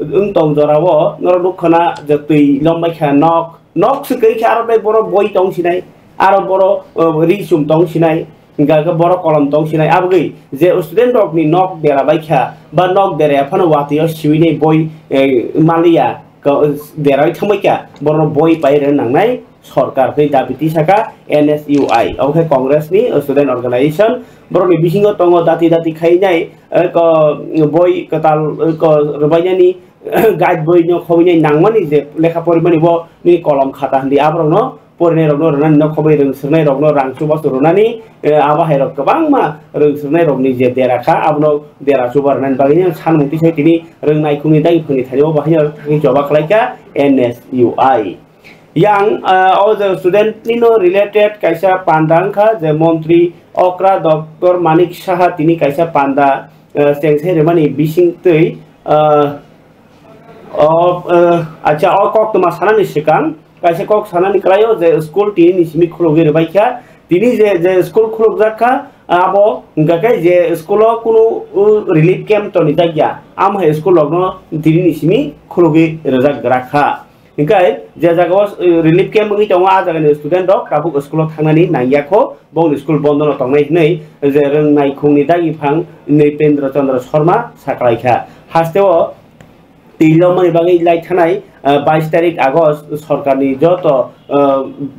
ung tong jorawo nor dukhana jatui lombai kha nok nok sekai kha aro boro boi tong sinai aro boro risum tong sinai gaga boro kolom tong sinai abgui je student rog ni nok dera bai kha ba nok dera phano watiyo siwini boi malia দেরাই থামাইকা বড় বই পাইরে নাংনাই সরকার ফै দাবিতি সাকা NSUI ওকে কংগ্রেসনি student organisation বড়নি বিসিঙ্গ তঙ্গ দাতি দাতি খাইনাই ক বই কতাল ক রবাইনানি guide বই ন খবইনাই নাংমানি যে লেখা পরিমানি ব নি কলম খাতা হান্দি फरायनायरबनो रोंनानै न खबै रोंसोनायरबनो रांसु बस्तु रुनानै आबाहायरब गोबां मा रोंसोनायरबनि जे देराखा आबनो देरासु बारनानै बागैनो सानमोनथि सैथिनि रोंनायखौनि दायफोरनि थायो बाहायनो थाखाय जबा खालायखा N S U I yang all the student nino related kaisa pandangkha je montri okra dr manik saha tini kaisa panda sengse remani bising tei acha okok tuma sanani sikang কাছে কক সানানি কালাইও যে স্কুল তিনি নিসমি খুলগির বাইকা তিনি যে যে school খুলগ জাকা আবো গাকে যে স্কুল কোনো রিলিফ ক্যাম্প তো নিতা গিয়া আম হে স্কুল লগ্ন তিনি নিসমি খুলগি রাজাক রাখা हिंकाय जे जागाव रिलिफ केम्प ङै दङ आ जागानि स्टुडेन्ट दं काबुक स्कुलाव थांनानै नांगियाखौ बं स्कुल बन्दन दंनाय नै जे रोंनायखौनि दागिफां नैपेन्द्र चन्द्र शर्मा साख्लायखा हास्तेव saklaikha hasteo তিনলমানি বাগै লাই থানাই বাইশ তারিখ আগস্ট সরকারি যত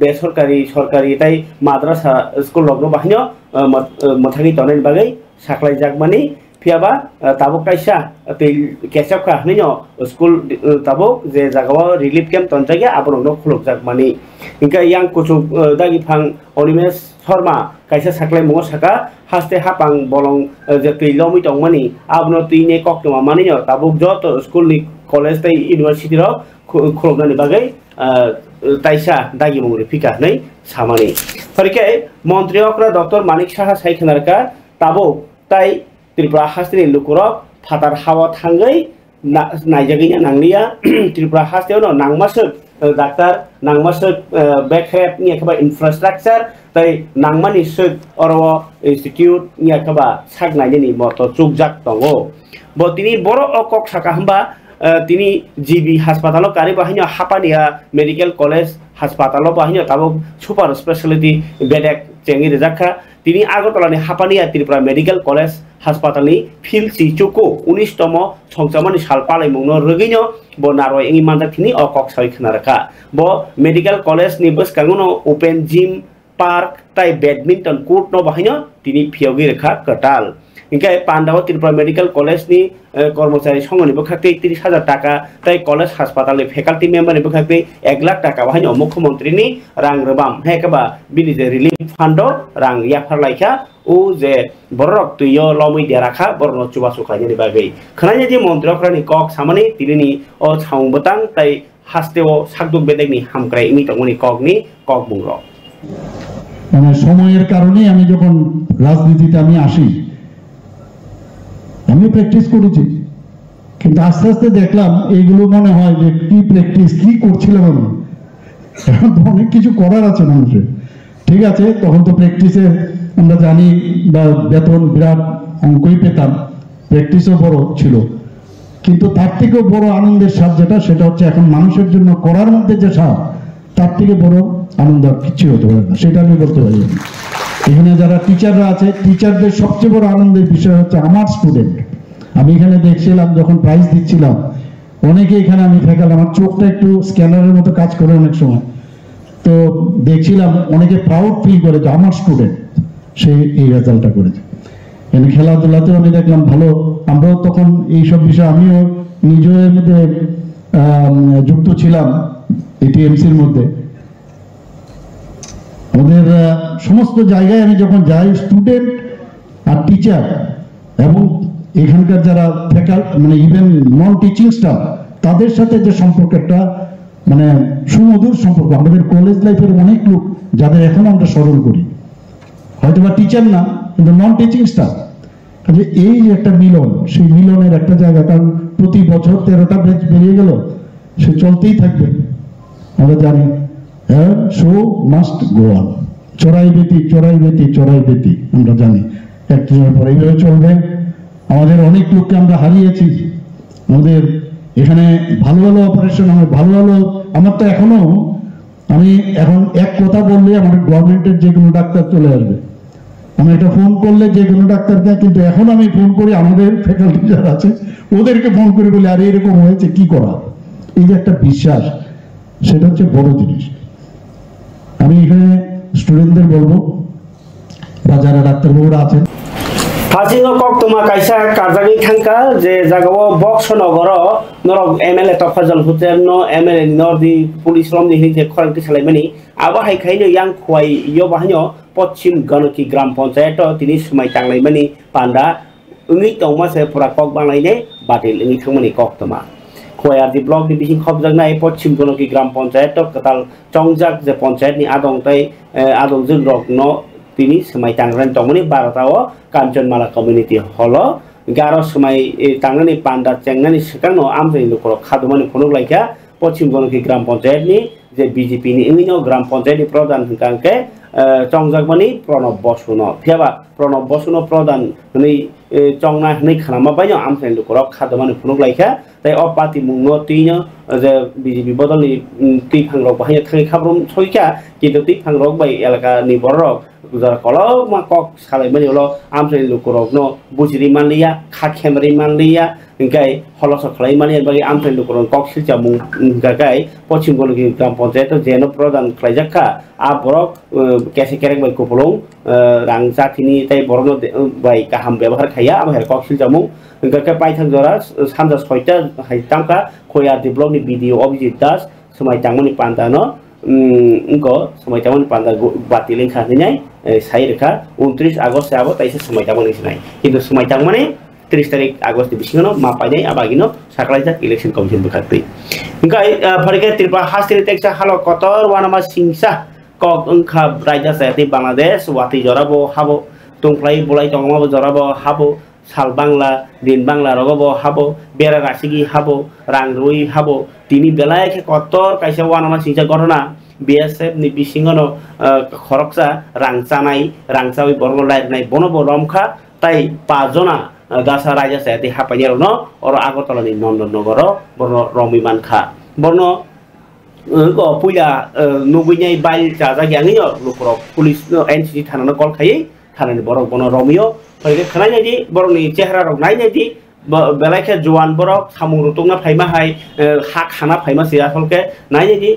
বেসরকারি সরকারি তাই মাদ্রাসা, স্কুল লগ্ন বাহিনী মথাগি তনের বাগै সাকলাই জাগমানি, ফিয়াবা তাবো কাইসা তৈ কেসাব খা হানি স্কুল তাবো যে জাগাও, রিলিফ ক্যাম্প তনজাগে আবরং খুলক জাগমানি। ইনকা ইয়াং কুচুক দাগি ফাং Animesh sorma kaisa saklai mo saka haste hapang bolong je tuilomui tongmani abno tuine koktoma mani yo tabuk joto school ni college tai university ro khulobnani bagai তাইসা দাগি মঙ্গলি ফিকা নাই সামানি ফরিকে মন্ত্রী অকরা doctor Manik Saha সাইখানারকা তাবো তাই ত্রিপুরা হাস্তিনি লুকুরক ফাতার হাওয়া থাঙ্গই নাইজাগিনা নাংলিয়া ত্রিপুরা হাস্তিও নাংমাসক ডাক্তার নাংমাসক বেকহেপ ni akaba infrastructure tai nangmani suk oro institute ni akaba saknai ni moto chukjak tongo bo tini boro okok saka hamba তিনি জিবি হাসপাতাল কারি বাহিনী হাপানিয়া মেডিকেল কলেজ হাসপাতাল বাহিনী তাবক সুপার স্পেশালিটি বেডেক চেঙ্গি রেজাখা তিনি আগরতলানি হাপানিয়া ত্রিপুরা মেডিকেল কলেজ হাসপাতালনি ফিল সিচুকো উনিশতম সংসামানি সালপালাই মগ্ন রগিনো ব নারয় এই মান্দাখিনি অ কক্সাই খানারাকা ব মেডিকেল কলেজ নি বসকাঙ্গনো ওপেন জিম পার্ক তাই ব্যাডমিন্টন কোর্ট ন বাহিনো তিনি ফিয়গি রেখা কটাল পান্ডাও ত্রিপুরা মেডিকেল কলেজ নি কর্মচারী সংঘনিবো খাকতে তিরিশ হাজার টাকা। তাই কলেজ, হাসপাতালে ফ্যাকাল্টি মেম্বারনিবো খাকতে এক লাখ টাকা। বাহাইনো মুখ্যমন্ত্রীনি রাং রবাম। হেকাবা বিনি যে রিলিফ ফান্ড রাং ইয়াফার লাইখা। ও যে বড়রক তুইও লমই দিয়া রাখা, বড় চুবা সুখাইনি বাগৈ খনাই যে মন্ত্রীফরানি কক সামানি তিনিনি ও ছাউবতাং তাই হাস্তেও সাকদুক বেদেগনি হামক্রাই ইমি তংনি ককনি কক মুংর। মানে সময়ের কারণে আমি যখন রাজনীতিতে আমি আসি আমি প্র্যাকটিস করেছি। কিন্তু আস্তে আস্তে দেখলাম এইগুলো মনে হয় যে কি প্র্যাকটিস কি করছিলাম আমি? এখন তো অনেক কিছু করার আছে মানুষের। ঠিক আছে, তখন তো প্র্যাকটিসে আমরা জানি বা বেতন, বিরাট অঙ্কই পেতাম। প্র্যাকটিসও বড় ছিল। কিন্তু তার থেকেও বড় আনন্দের স্বাদ যেটা, সেটা হচ্ছে এখন মানুষের জন্য করার মধ্যে যে স্বাদ, তার থেকে বড় আনন্দ আর কিচ্ছু হতে পারে না। সেটা আমি বলতে পারি। এখানে যারা টিচাররা আছে টিচারদের সবচেয়ে বড় আনন্দের বিষয় হচ্ছে আমার স্টুডেন্ট আমি এখানে দেখছিলাম, যখন প্রাইজ দিচ্ছিলাম, অনেকে এখানে আমি ফেকাল আমার চোখটা একটু স্ক্যানারের মতো কাজ করে অনেক সময়। তো দেখছিলাম, অনেকে প্রাউড ফিল করে যে আমার স্টুডেন্ট সে এই রেজাল্টটা করেছে। এখানে খেলাধুলাতেও আমি দেখলাম ভালো। আমরাও তখন এইসব বিষয়ে আমিও নিজের মধ্যে যুক্ত ছিলাম এটিএমসির মধ্যে। ওদের সমস্ত জায়গায় আমি যখন যাই স্টুডেন্ট আর টিচার এবং এখানকার যারা ফ্যাকাল মানে ইভেন নন টিচিং স্টাফ তাদের সাথে যে সম্পর্ক একটা মানে সুমধুর সম্পর্ক, আমাদের কলেজ লাইফের অনেক লোক যাদের এখন আমরা স্মরণ করি। হয়তো বা টিচার না, কিন্তু নন টিচিং স্টাফ কাজে এই যে একটা মিলন, সেই মিলনের একটা জায়গা, কারণ প্রতি বছর তেরোটা ব্যাচ বেরিয়ে গেল, সে চলতেই থাকবে, আমরা জানি। শো মাস্ট গো অন চড়াই বেতি চড়াই বেতি চড়াই বেতি, আমরা জানি। একজনের পর এইভাবে চলবে। আমাদের অনেক লোককে আমরা হারিয়েছি। আমাদের এখানে ভালো ভালো অপারেশন হয়, ভালো ভালো। আমার তো এখনও, আমি এখন এক কথা বললে আমার গভর্নমেন্টের যে কোনো ডাক্তার চলে আসবে। আমি একটা ফোন করলে যে কোনো ডাক্তার দেয়, কিন্তু এখন আমি ফোন করি, আমাদের ফ্যাকাল্টি যারা আছে, ওদেরকে ফোন করে বলি, আরে, এরকম হয়েছে, কি করা? এই যে একটা বিশ্বাস, সেটা হচ্ছে বড় জিনিস। আমি এখানে স্টুডেন্টদের বলব, বা যারা ডাক্তারবাবুরা আছেন। পশ্চিম গণকি গ্রাম পঞ্চায়েত তিনি সুমাই টাংলাইমানি পান্ডা উঙ্গি তংমাসে পুরা কক বাংলাইনে বাতিল উঙ্গি থাंमानि কক তোমা। koyardi blok ni bising khobjakna e pochim gonoki gram panchayat tok katal chongjak je panchayat ni adong tai adong jung rok no tini semai tangren tongmani baratao kanchanmala community holo garo semai tangnani panda chengnani sekangno amrei lokoro khadomani phonok laika pochim gonoki gram panchayat ni je BJP ni ingino gram panchayat ni pradhan hingkangke চংজাকমানি প্রণব বসুন। কেবা প্রণব বসুন প্রদান হই চংনা হই খানামা বাইন আমসাই লোকরক খাদমানি ফুনুক লাইখা। তাই অ পাতি মুংন তুইন যে বিজেপি বদলনি তুই ফাংরক বাহিনী খাই খাবরম সইকা কিন্তু তুই ফাংরক বাই এলাকানি বড় udara kalau makok sekali salai lo am sai lu korok no bujiri man liya kha khemri man liya ngai bagi am sai lu korok kok sil jamu gagai pochim gol gi gram panchayat jeno jenuh khlai dan a borok kese kerek bai kupulung rangsa ini thini borono baik kaham bebar kaya am kok sih jamu enggak pai thang jora samja soita hai tamka khoya develop ni video objek das semai tangmani pantano engko mm, semai tangmani pantano batilin khasni nai সাই রেখা উনত্রিশ August আবো তাইসে সময় তেমন নাই কিন্তু সময় তেমন মানে ত্রিশ তারিখ আগস্ট বিসিঙনো মা পাইনাই আবাগিনো সাকলাইজাক ইলেকশন কমিশন বখাত্রি engkai ফারিকে ত্রিপুরা হাসিরি তেকসা হালো কতর ওয়ানামা সিংসা কক ওংখা রাইজা সায়াতি বাংলাদেশ ওয়াতি জরাবো হাবো। টংফ্লাই বলাই টংমাবো জরাবো হাবো। সাল বাংলা, দিন বাংলা রগবো হাবো। বেড়া রাশিগি হাবো। রাং রুই হাবো। তিনি বেলায় কতর কাইসা ওয়ানামা সিংসা ঘটনা। বিএসএফ নি বিসিংন খরকসা রাংচা নাই রাংচা ওই বর্ম লাইট নাই, বনব রমখা তাই পাঁচজনা গাছা রাইজ আছে, এটি হাঁপাইয়ার ন ওর আগরতলানি নন্দনগর বর্ণ রমিমান খা। বর্ণ পুইলা নুবুইনাই বাইল চাজা গিয়াঙ্গি লোকর পুলিশ এনসিসি থানানো কল খাই থানানি বরং বন রমিও খানাই নাই দি বরংনি চেহারা রং নাই নাই বেলাইখে জোয়ান বরক সামু রুটুকনা ফাইমা হাই হা খানা ফাইমা সে আসলকে নাই যদি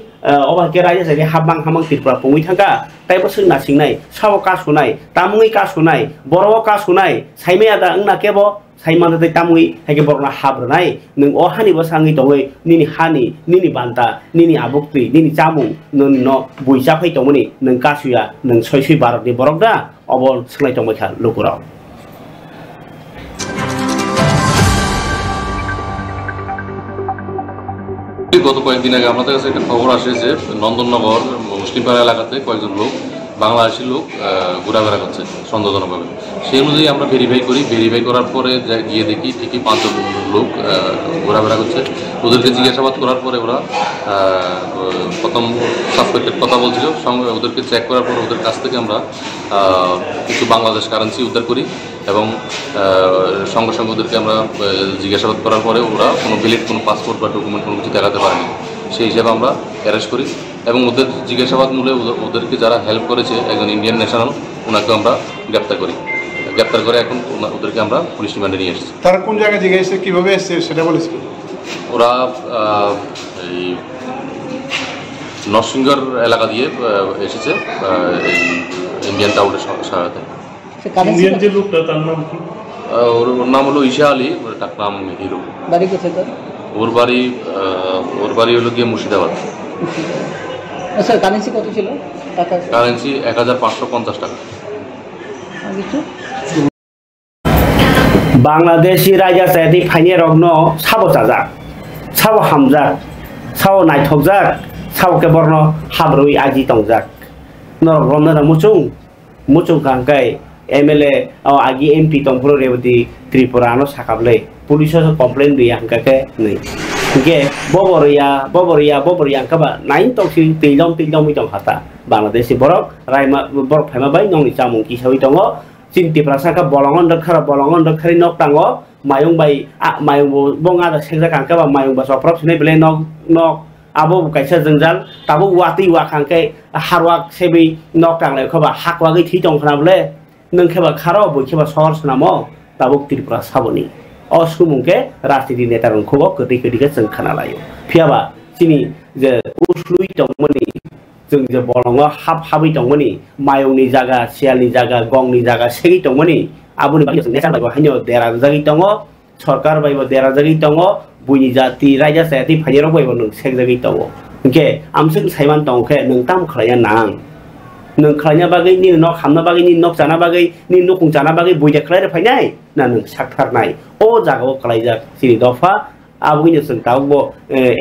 অবাকে রাইজে যাই হাবাং হামাং ত্রিপুরা পমি থাকা। তাই বসে না সিংনাই সাব কা শুনাই তামুই কা শুনাই বড় কা শুনাই সাইমে আদা না কেব সাইমান হাতে তামুই হাকে বড়না হাব্রনাই নং অ হানি বসাঙ্গি দঙে নিনি হানি, নিনি বান্তা, নিনি আবক্তি, নিনি চামু, নন ন বইসা ফাই দমনি নং কাসুয়া নং সয়সুই ভারতনি বরকদা অবন সোলাই দমাইখা লোকরাও গত কয়েকদিন আগে আমাদের কাছে একটা খবর আসে যে নন্দননগর মুসলিমপাড়া এলাকাতে কয়েকজন লোক, বাংলাদেশি লোক ঘোরাফেরা করছে সন্দেহজনকভাবে। সেই অনুযায়ী আমরা ভেরিফাই করি। ভেরিফাই করার পরে গিয়ে দেখি ঠিকই পাঁচজন লোক ঘোরাফেরা করছে। ওদেরকে জিজ্ঞাসাবাদ করার পরে ওরা প্রথম সাসপেক্টেড কথা বলছিল। সঙ্গে ওদেরকে চেক করার পর ওদের কাছ থেকে আমরা কিছু বাংলাদেশ কারেন্সি উদ্ধার করি। এবং সঙ্গে সঙ্গে ওদেরকে আমরা জিজ্ঞাসাবাদ করার পরে ওরা কোনো ভ্যালিড কোনো পাসপোর্ট বা ডকুমেন্ট কোনো কিছু দেখাতে পারেনি। সেই হিসাবে আমরা অ্যারেস্ট করি এবং ওদের জিজ্ঞাসাবাদ মূলে ওদেরকে যারা হেল্প করেছে একজন ইন্ডিয়ান ন্যাশনাল ওনাকে আমরা গ্রেপ্তার করি। গ্রেপ্তার করে এখন ওদেরকে আমরা পুলিশ রিমান্ডে নিয়ে এসেছি। তারা কোন জায়গায় জিজ্ঞাসা কীভাবে এসছে সেটা বলেছে ওরা এই নরসিংগড় এলাকা দিয়ে এসেছে এই ইন্ডিয়ান টাউনের সহায়তায়। ওর নাম হলো ঈশা আলী হিরো। বাড়ি কোথায় ওর বাড়ি ওর বাড়ি হলো গিয়ে মুর্শিদাবাদ। স্যার কারেন্সি কত ছিল? টাকা? কারেন্সি এক হাজার পঞ্চাশ টাকা। বাংলাদেশি রাজা চাইদি ফাইনে রগ্ন সাব চাজাক সাব হামজাক সাব নাইথকজাক সাবকে বর্ণ হাবরুই আজি তংজাক। নরগ্রন্দ মুচুং মুচুং কাঙ্কাই MLA au agi MP tongpro rebuti tripurano anu sakable polisi so komplain di yang kake nui oke, boboria ya, boboria ya, boboria angka ba nain tong si tilong tilong mi tong kata. Bangladesi borok rai ma borok pema bai nong ni samung ki sawi tongo. Sinti prasa ka bolongon dokara bolongon dokari nok tango. Mayung bai a mayung bo bong ada sekda kangka ba mayung baso prop sini bele nok nok. Abo bukai sa zengzal tabo wati wakangke harwak sebi nok le, leko ba hakwa ki tong kana bele नङखेबा खार बखेबा सहर नाम Tabuk Tripura साबनि अस्कु मुंके राजनीति नेता रंखोबो कदै कदैखौ जों खोनालायो फियाबा जोंनि जे उसलुइ दंमोननि जों जे बलङाव हाब हाबै दंमोननि मायौनि जागा सियालनि जागा गंनि जागा सेगै दंमोननि आबुनि बागै जों नेता बागै हायनो देरा जागै दङ सरकार बायबो देरा जागै दङ बुइनि जाति रायजा जाति फायदेराव बायबो नों सेग जागै दङ ओंखे आमसों सायमान दंखे नों ताम खालाया नां नों खालायना बागै नि नक हामना बागै नि नक जाना बागै नि नकुं जाना बागै बुइदा खालायनो फायनाय ना नों साकथारनाय अ जागाव खालायजाक सिनि दफा आबुइनो जों दाउबो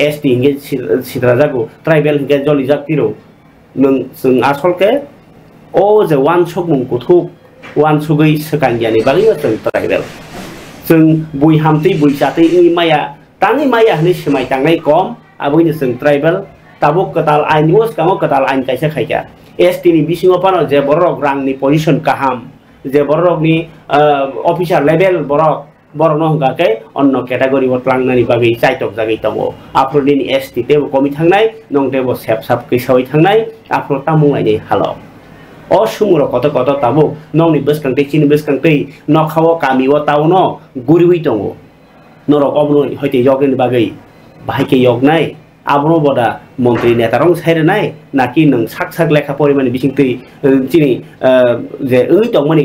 एसटि हिंगे सिद्रा जागो ट्राइबेल हिंगे जलि जाक तिरो नों जों आसलके अ जे वान सक मुं कुथुक वान सुगै सोकांगियानि बागै जों ट्राइबेल जों बुइ हामतै बुइ जातै इ माया ताङै माया हनै सोमाय तांनाय कम आबुइनो जों ट्राइबेल ताबो कताल आइन ओस कामो कताल आइन काइसा खायका एसटिनि बिसिङाव पानो जे बरक रांनि पजिसन काहाम जे बरकनि अफिसार लेभेल बरक बरक नहंगाकै अन्न केटागरि लांनानै बागै चाइटक जागै दङ आफ्रोदिन एसटि तेबो कमि थांनाय नं तेबो सेब साब कैसावै थांनाय आफ्रो तामुंलायनि हालाव अ सुमुर कत कत ताबो नंनि बेसकांतै चिनि बेसकांतै नखाव कामिव ताउनो गुरिवै दङ नरक আবরো বদা মন্ত্রী নেতারং সাইরে নাই, নাকি নং সাক সাক লেখা পরিমাণে বিসিংতই চিনি যে ওই তংমানি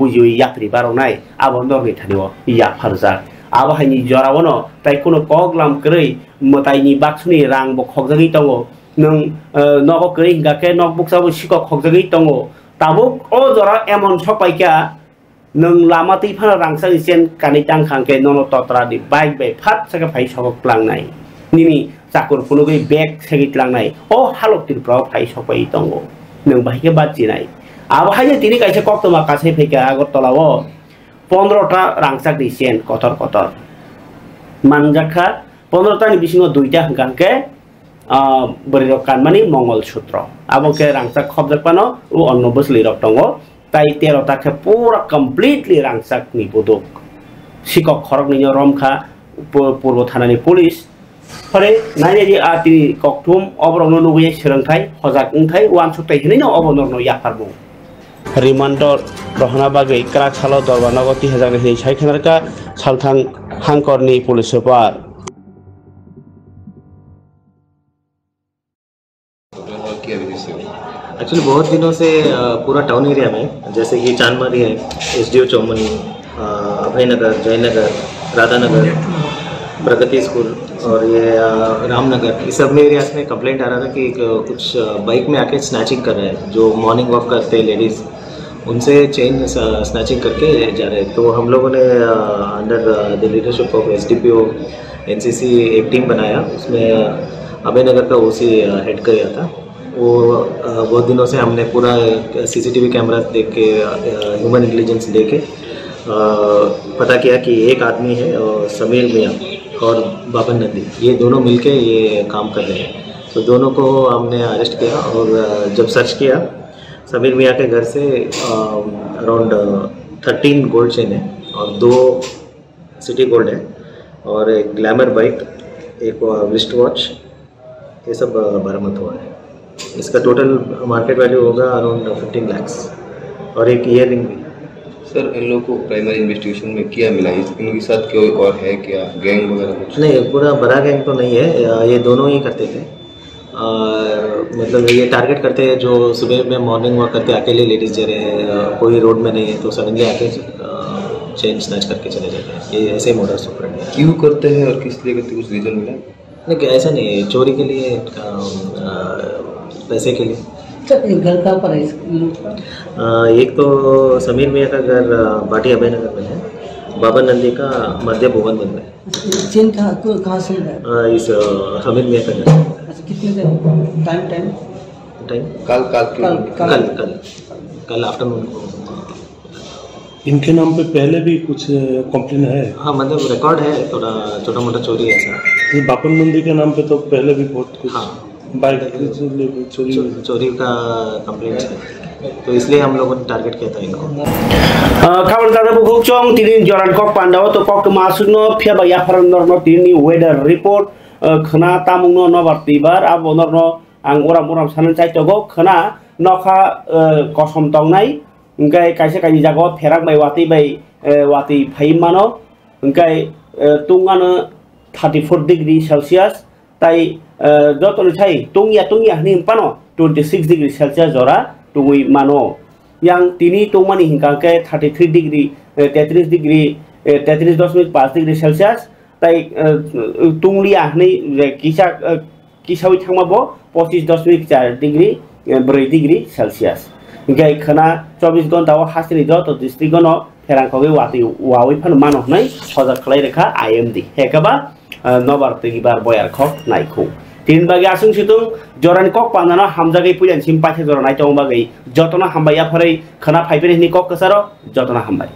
বুঝি ওই ইয়াত্রী বারো নাই আবর দরনি থানিও ইয়া ফারজাক আবাহাইনি জরাবনো তাই কোনো কগলাম করেই তাইনি বাক্সুনি রাং বক হকজাগি দङ নং নগ করেই হিঙ্গাকে নগ বুকসাবো শিকক হকজাগি দङ তাবো ও জরা এমন সপাইকা নং লামাতেই ফানা রাংসাগি চেন কানি টাংখাংকে নন তত্রা দি বাইক বাই ফাট সাকে ফাই সবক প্লাং নাই। নিনি চাকর ফুলগুলি ব্যাগ সেগিতলাংনাই অ হালকটির প্রভাব তাই সপাই দঙ্গ নং বাহিকে বাদ জিনাই আবহাইয়া তিনি কাছে তোমার কাছে ফেকে আগর তলাব। পনেরোটা রাংচাক দিয়েছেন কথর কথর মানজাখা পনেরোটা বিশিং দুইটা গানকে বরি রকান মানে মঙ্গলসূত্র আবকে রাংচাক খবজাকপানো ও অন্য বসলি রক রপ্তঙ্গ তাই তেরোটাকে পুরা কমপ্লিটলি রাংচাক নিবোধক শিকক খরক নিজ রমখা পূর্ব থানা পুলিশ फरे नायनायनि आतिनि कक्टुम अबरनो लुगैयै सोलोंथाइ हजाक ओंथाइ वान सप्ताहैनो अबनरनो याफारबौ রিমান্ডর রহনাবাগে ক্রাকসাল দরবানগতি হেজাগেহি সাইখানারকা সালথাং হাংকরনি পুলিশ সুপার एक्चुअली बहुत दिनों से पूरा टाउन एरिया में जैसे ये चांदमारी है S D O Chaumani Abhay Nagar Jaynagar Radha Nagar Pragati school और ये रामनगर। इस सब में एरियाज़ में कंप्लेंट आ रहा था कि कुछ बाइक में आके स्नैचिंग कर रहे हैं, जो मॉर्निंग वॉक करते हैं लेडीज़ उनसे चेन स्नैचिंग करके जा रहे हैं। तो हम लोगों ने under the leadership of S D P O N C C एक टीम बनाया, उसमें अभयनगर का ओ सी हेड किया था। वो बहुत दिनों से हमने पूरा सीसीटीवी कैमरा देख के ह्यूमन इंटेलिजेंस दे के पता किया कि एक आदमी है समीर मियाँ। और बाबन नंदी, ये दोनों मिलके ये काम कर रहे हैं। तो दोनों को हमने अरेस्ट किया और जब सर्च किया, समीर मियाँ के घर से अराउंड थर्टीन गोल्ड चेन है और दो सिटी गोल्ड है और एक ग्लैमर बाइक एक रिस्ट वॉच ये सब बरामद हुआ है। इसका टोटल मार्केट वैल्यू होगा अराउंड फिफ्टीन लैक्स और एक ईयर रिंग भी। सर इन लोगों को प्राइमरी इन्वेस्टिगेशन में क्या मिला? इनके साथ कोई और है क्या? गैंग वगैरह कुछ? नहीं पूरा बड़ा गैंग तो नहीं है। ये दोनों ही करते थे। आ, मतलब ये टारगेट करते हैं जो सुबह में मॉर्निंग वॉक करते अकेले लेडीज़ जा रहे हैं। कोई रोड में नहीं है तो सडनली आके चेन स्नैच करके चले जाते हैं। ये ऐसे मोडर्स ऑपरेंड है। क्यों करते हैं और किस लिए करते कुछ रीज़न मिला? नहीं ऐसा नहीं है। चोरी के लिए पैसे के लिए। घर कहाँ पर है एक तो समीर मियाँ का घर बाटी अभय नगर में है। बाबा नंदी का मध्य भुवन बन रहा अच्छा, चेन कहाँ को- कहाँ से है? है इस हमीद मियाँ का घर। अच्छा कितने देर टाइम टाइम टाइम कल कल कल कल। कल कल। आफ्टरनून को। इनके नाम पे पहले भी कुछ कंप्लेन है? हाँ मतलब रिकॉर्ड है थोड़ा छोटा मोटा चोरी ऐसा। ये बापन नंदी के नाम पे तो पहले भी बहुत कुछ हाँ। चोरी का कंप्लेंट है। तो इसलिए हम लोगों ने टारगेट किया था इनको। खबर दादा बुक चौंग तीन जोरान कॉक पांडव तो कॉक मासुनो फिया बया फरन नो तीन वेदर रिपोर्ट खना तामुंगनो नबार बार अब उनर नो अंगोरा आं ओराम ओराम तो गो खना नखा कसम तंगनाय ओंखाय कायसे कायनि जागो फेराक बाय वाति बाय वाति फैमानो ओंखाय तुंगानो 34 डिग्री सेल्सियस ताई যতন ছাই টংয়া টংয়া হিং পানো টুয়েন্টি সিক্স ডিগ্রি সেলসিয়াস জরা টুই মানো ইয়াং তিনি টংমানি হিংকাকে থার্টি থ্রি ডিগ্রি তেত্রিশ ডিগ্রি তেত্রিশ দশমিক পাঁচ ডিগ্রি সেলসিয়াস তাই টুংলি আহনি কিসা কিসাউই থাকমাবো পঁচিশ দশমিক চার ডিগ্রি ব্रै ডিগ্রি সেলসিয়াস গাই খানা চব্বিশ ঘন্টাও হাসিনি যত ডিস্ট্রিক্টন ফেরাঙ্কগে ওয়াতি ওয়াওই ফান মান হনাই সজাগ খালাই রেখা আইএমডি হেকাবা নবার তিনবার বয়ার খক নাইখৌ তিন বাগে আসুন সিতুং, জরানি কক পানানো হামজাগে পুজান সিম পাইছে জরা নাইতং বাগै যতনা হামবাইয়া ফरै খানা ফাইপের হিনি কক কাসার, যতনা হামবাই।